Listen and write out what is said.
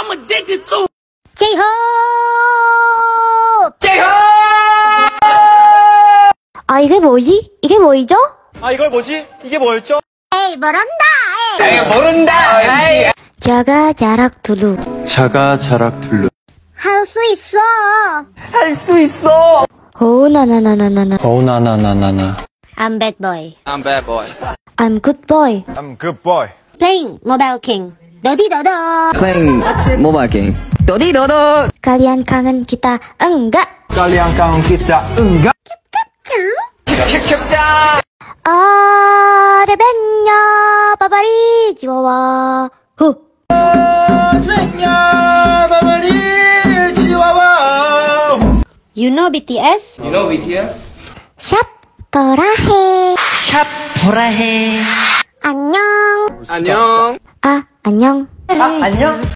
I'm addicted to. 제이홉! 아, 이게 뭐지? 이게 뭐이죠? 아 이걸 뭐지? 이게 뭐였죠? 에이, 모른다, 에이! 모른다. 자가 자락 두루. 자가 자락 둘루 할 수 있어! 할 수 있어. 오, 나나나나나나. 어나나나나나 I'm bad boy. I'm bad boy. I'm good boy. I'm good boy Playing Mobile King. 너디너더! playing mobile game. 도디도도. Kalian kangen kita enggak? Kalian kaum kita enggak. 아, 레벤냐, 바바리, 지와와. 후. You know BTS? You know BTS? 샵, 보라해. 샵 보라해. 안녕! 안녕. 아, 안녕. 아 안녕.